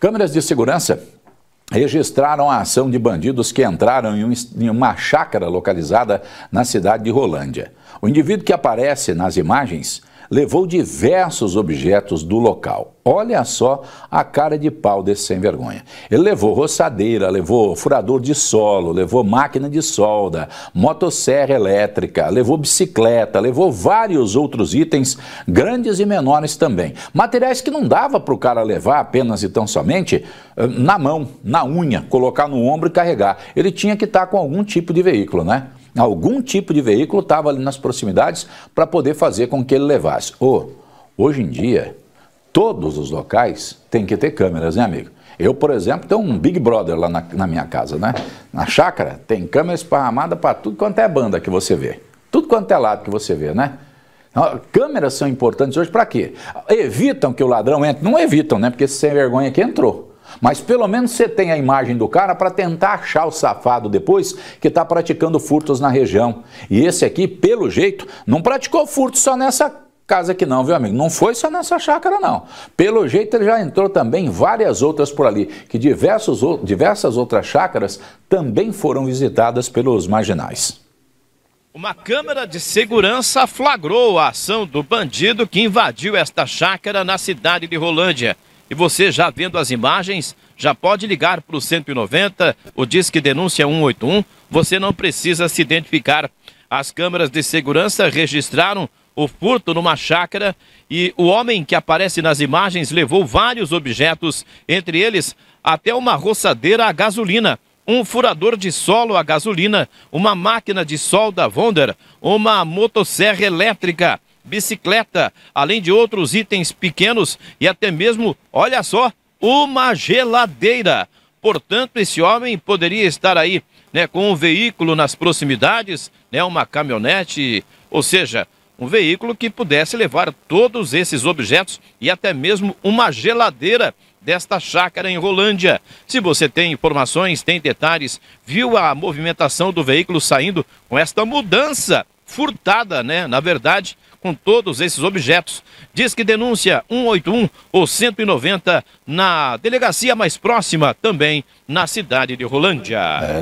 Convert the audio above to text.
Câmeras de segurança registraram a ação de bandidos que entraram em uma chácara localizada na cidade de Rolândia. O indivíduo que aparece nas imagens levou diversos objetos do local. Olha só a cara de pau desse sem vergonha. Ele levou roçadeira, levou furador de solo, levou máquina de solda, motosserra elétrica, levou bicicleta, levou vários outros itens, grandes e menores também. Materiais que não dava para o cara levar apenas e tão somente eh, na mão, na unha, colocar no ombro e carregar. Ele tinha que estar com algum tipo de veículo, né? Algum tipo de veículo estava ali nas proximidades para poder fazer com que ele levasse. Oh, hoje em dia, todos os locais têm que ter câmeras, né, amigo? Eu, por exemplo, tenho um Big Brother lá na, na minha casa, né? Na chácara tem câmera esparramada para tudo quanto é banda que você vê. Tudo quanto é lado que você vê, né? Câmeras são importantes hoje para quê? Evitam que o ladrão entre? Não evitam, né? Porque esse sem vergonha aqui entrou. Mas pelo menos você tem a imagem do cara para tentar achar o safado depois que está praticando furtos na região. E esse aqui, pelo jeito, não praticou furto só nessa casa aqui não, viu amigo? Não foi só nessa chácara não. Pelo jeito ele já entrou também várias outras por ali, que diversos, diversas outras chácaras também foram visitadas pelos marginais. Uma câmera de segurança flagrou a ação do bandido que invadiu esta chácara na cidade de Rolândia. E você já vendo as imagens, já pode ligar para o 190, o Disque Denúncia 181. Você não precisa se identificar. As câmeras de segurança registraram o furto numa chácara e o homem que aparece nas imagens levou vários objetos, entre eles até uma roçadeira a gasolina, um furador de solo a gasolina, uma máquina de solda Wonder, uma motosserra elétrica bicicleta, além de outros itens pequenos e até mesmo, olha só, uma geladeira. Portanto, esse homem poderia estar aí, né, com um veículo nas proximidades, né, uma caminhonete, ou seja, um veículo que pudesse levar todos esses objetos e até mesmo uma geladeira desta chácara em Rolândia. Se você tem informações, tem detalhes, viu a movimentação do veículo saindo com esta mudança furtada, né? Na verdade, com todos esses objetos. Diz que denúncia 181 ou 190 na delegacia mais próxima, também na cidade de Rolândia. É.